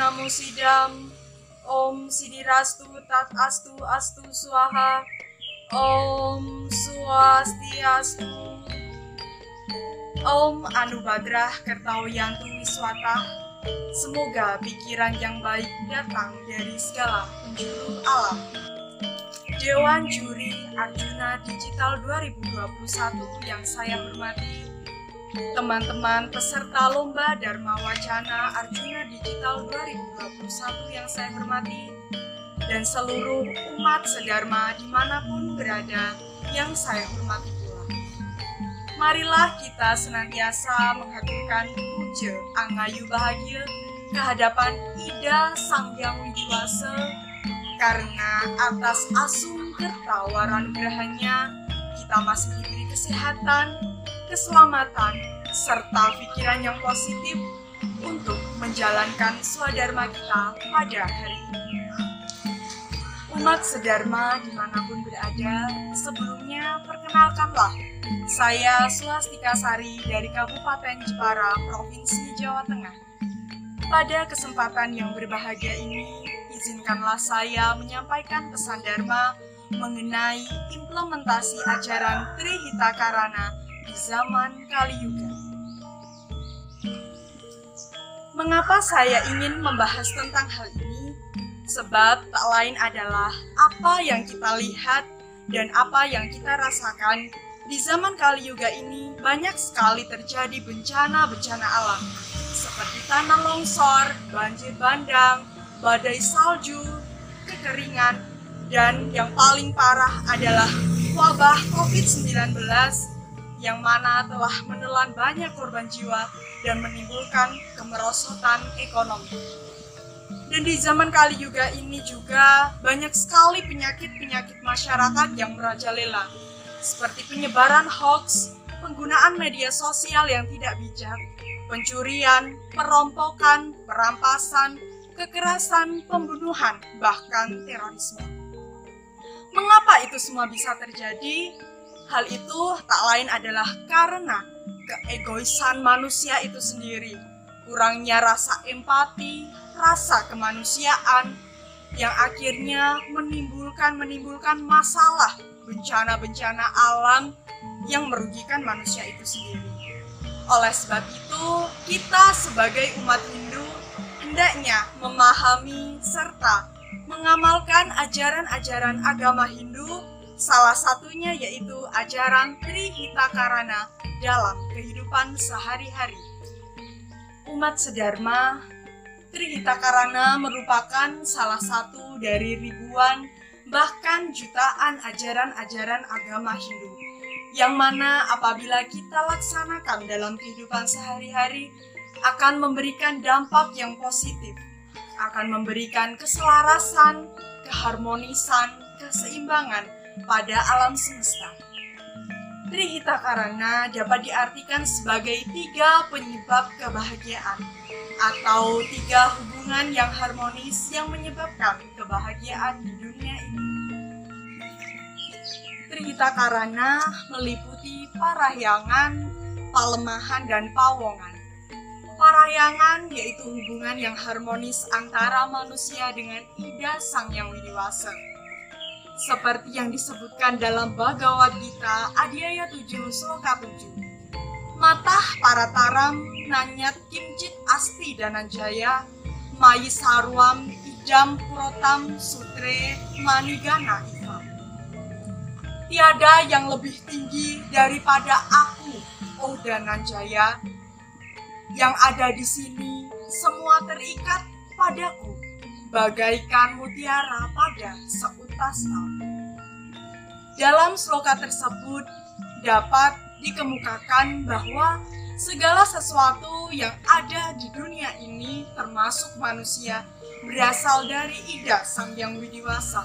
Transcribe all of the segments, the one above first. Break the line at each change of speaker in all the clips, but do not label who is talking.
Namo Sidam. Om Sidirastu Tat Astu Astu Swaha Om Swastiastu. Om Anubadrah Kertawiyantu Wiswata. Semoga pikiran yang baik datang dari segala penjuru alam. Dewan Juri Arjuna Digital 2021 yang saya hormati, teman-teman peserta Lomba Dharma Wacana Arjuna Digital 2021 yang saya hormati, dan seluruh umat sedharma di mana pun berada yang saya hormati pula. Marilah kita senantiasa menghaturkan puja angayu bahagia kehadapan Ida Sang Hyang Widiwasa karena atas asum tertawaran gerahnya kita masih diberi kesehatan, keselamatan, serta pikiran yang positif untuk menjalankan swadharma kita pada hari ini. Umat sedharma di mana pun berada, sebelumnya perkenalkanlah saya Swastika Sari dari Kabupaten Jepara, Provinsi Jawa Tengah. Pada kesempatan yang berbahagia ini, izinkanlah saya menyampaikan pesan Dharma mengenai implementasi ajaran Trihita Karana di zaman Kali Yuga. Mengapa saya ingin membahas tentang hal ini? Sebab tak lain adalah apa yang kita lihat dan apa yang kita rasakan di zaman Kali Yuga ini banyak sekali terjadi bencana-bencana alam seperti tanah longsor, banjir bandang, badai salju, kekeringan, dan yang paling parah adalah wabah COVID-19 yang mana telah menelan banyak korban jiwa dan menimbulkan kemerosotan ekonomi. Dan di zaman kali juga ini juga banyak sekali penyakit-penyakit masyarakat yang merajalela, seperti penyebaran hoax, penggunaan media sosial yang tidak bijak, pencurian, perompokan, perampasan, kekerasan, pembunuhan, bahkan terorisme. Mengapa itu semua bisa terjadi? Hal itu tak lain adalah karena keegoisan manusia itu sendiri, kurangnya rasa empati, rasa kemanusiaan, yang akhirnya menimbulkan menimbulkan masalah bencana-bencana alam yang merugikan manusia itu sendiri. Oleh sebab itu, kita sebagai umat Hindu hendaknya memahami serta mengamalkan ajaran-ajaran agama Hindu, salah satunya yaitu ajaran Trihita Karana dalam kehidupan sehari-hari. Umat sedharma, Trihita Karana merupakan salah satu dari ribuan bahkan jutaan ajaran-ajaran agama Hindu yang mana apabila kita laksanakan dalam kehidupan sehari-hari akan memberikan dampak yang positif, akan memberikan keselarasan, keharmonisan, keseimbangan pada alam semesta. Trihita Karana dapat diartikan sebagai tiga penyebab kebahagiaan atau tiga hubungan yang harmonis yang menyebabkan kebahagiaan di dunia ini. Trihita Karana meliputi parahyangan, palemahan, dan pawongan. Parahyangan yaitu hubungan yang harmonis antara manusia dengan Ida Sang Yang Widiwasa. Seperti yang disebutkan dalam Bhagavad Gita Adhyaya 7 Sloka 7. Matah para taram nanyat kimcit asti dananjaya mayi sarwam idam purotam sutre manigana ivam tiada yang lebih tinggi daripada aku, oh Dananjaya. Yang ada di sini semua terikat padaku, bagaikan mutiara pada seutas tali. Dalam sloka tersebut dapat dikemukakan bahwa segala sesuatu yang ada di dunia ini termasuk manusia berasal dari Ida Sang Yang Widiwasa.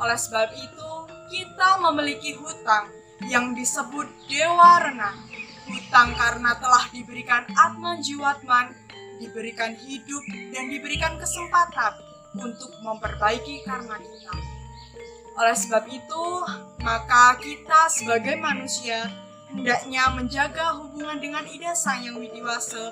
Oleh sebab itu, kita memiliki hutang yang disebut Dewa Renang. Hutang karena telah diberikan Atman Jiwatman, diberikan hidup, dan diberikan kesempatan untuk memperbaiki karma kita. Oleh sebab itu, maka kita sebagai manusia hendaknya menjaga hubungan dengan Ida Sang Yang Widiwasa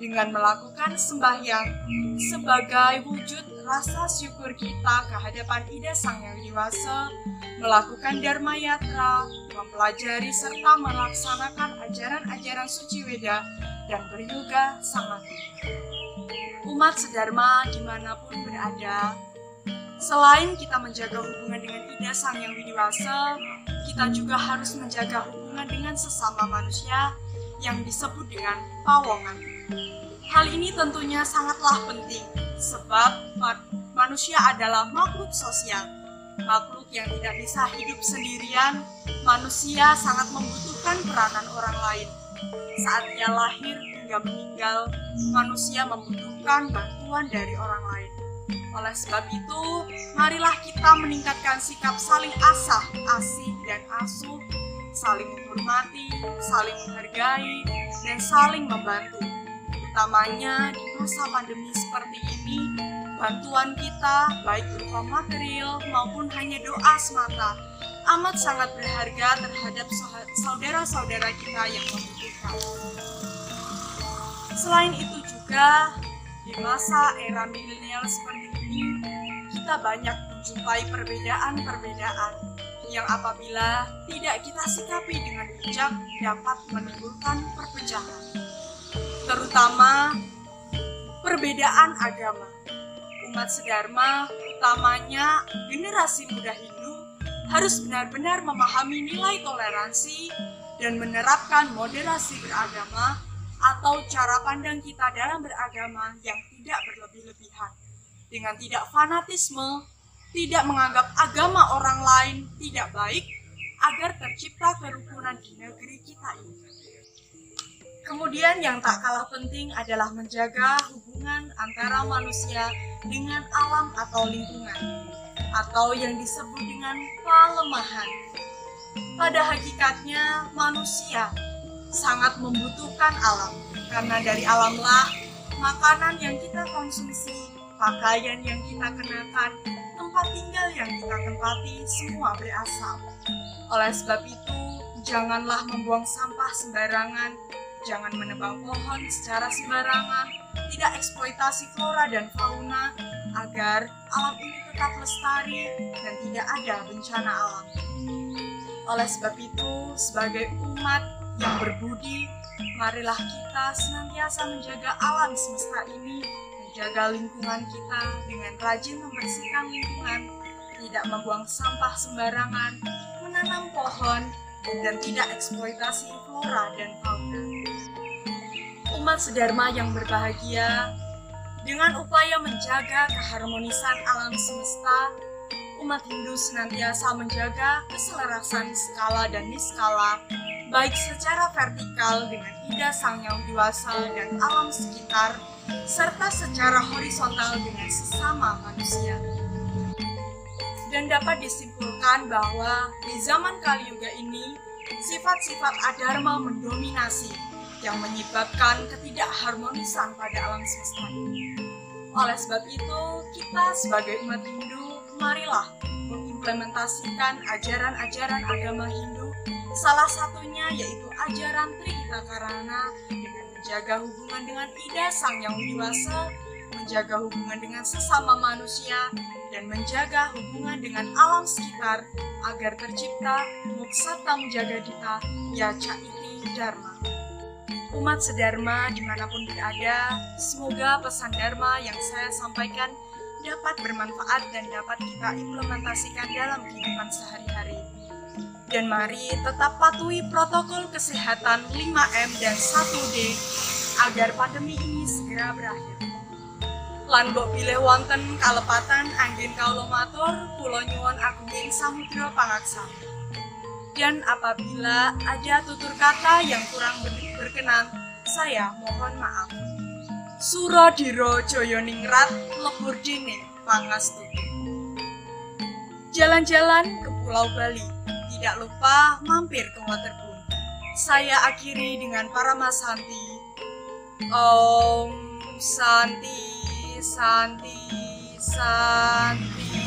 dengan melakukan sembahyang sebagai wujud rasa syukur kita kehadapan Ida Sang Yang Dewasa, melakukan Dharma Yatra, mempelajari serta melaksanakan ajaran-ajaran suci Weda, dan beryoga samadhi. Umat sedharma di mana pun berada, selain kita menjaga hubungan dengan Ida Sang Yang Widiwasa, kita juga harus menjaga hubungan dengan sesama manusia yang disebut dengan pawongan. Hal ini tentunya sangatlah penting sebab manusia adalah makhluk sosial. Makhluk yang tidak bisa hidup sendirian, manusia sangat membutuhkan peranan orang lain. Saat ia lahir hingga meninggal, manusia membutuhkan bantuan dari orang lain. Oleh sebab itu, marilah kita meningkatkan sikap saling asah, asih, dan asuh saling menghormati, saling menghargai, dan saling membantu. Utamanya di masa pandemi seperti ini, bantuan kita baik berupa material maupun hanya doa semata amat sangat berharga terhadap saudara-saudara kita yang membutuhkan. Selain itu juga, di masa era milenial seperti ini, kita banyak menjumpai perbedaan-perbedaan yang apabila tidak kita sikapi dengan bijak dapat menimbulkan perpecahan. Terutama perbedaan agama. Umat sedharma, utamanya generasi muda Hindu, harus benar-benar memahami nilai toleransi dan menerapkan moderasi beragama atau cara pandang kita dalam beragama yang tidak berlebih-lebihan. Dengan tidak fanatisme, tidak menganggap agama orang lain tidak baik agar tercipta kerukunan di negeri kita ini. Kemudian yang tak kalah penting adalah menjaga hubungan antara manusia dengan alam atau lingkungan atau yang disebut dengan pelemahan. Pada hakikatnya manusia sangat membutuhkan alam karena dari alamlah makanan yang kita konsumsi, pakaian yang kita kenakan, tempat tinggal yang kita tempati semua berasal. Oleh sebab itu, janganlah membuang sampah sembarangan, jangan menebang pohon secara sembarangan, tidak eksploitasi flora dan fauna agar alam ini tetap lestari dan tidak ada bencana alam. Oleh sebab itu, sebagai umat yang berbudi, marilah kita senantiasa menjaga alam semesta ini Jaga lingkungan kita dengan rajin membersihkan lingkungan, tidak membuang sampah sembarangan, menanam pohon, dan tidak eksploitasi flora dan fauna. Umat sedharma yang berbahagia, dengan upaya menjaga keharmonisan alam semesta, umat Hindu senantiasa menjaga keselarasan skala dan niskala, baik secara vertikal dengan Ida Sang Yang Dewasa dan alam sekitar, serta secara horizontal dengan sesama manusia. Dan dapat disimpulkan bahwa di zaman Kali Yuga ini, sifat-sifat adharma mendominasi yang menyebabkan ketidakharmonisan pada alam semesta. Oleh sebab itu, kita sebagai umat Hindu, marilah mengimplementasikan ajaran-ajaran agama Hindu, salah satunya yaitu ajaran Trihita dengan menjaga hubungan dengan Ida Sang Yang Wiwasa, menjaga hubungan dengan sesama manusia, dan menjaga hubungan dengan alam sekitar agar tercipta muksata menjaga dita ya caiti dharma. Umat sedharma di mana pun berada, semoga pesan dharma yang saya sampaikan dapat bermanfaat dan dapat kita implementasikan dalam kehidupan sehari-hari. Dan mari tetap patuhi protokol kesehatan 5M dan 1D agar pandemi ini segera berakhir. Lan pilih wonten kalepatan angin kawula matur kula nyuwun agunging samudra pangaksa. Dan apabila ada tutur kata yang kurang berkenan, saya mohon maaf. Suradira Jayaningrat lebur dene pangastuti. Jalan-jalan ke Pulau Bali tidak lupa mampir ke Waterboom. Saya akhiri dengan para Mas Santi. Om Santi, Santi, Santi.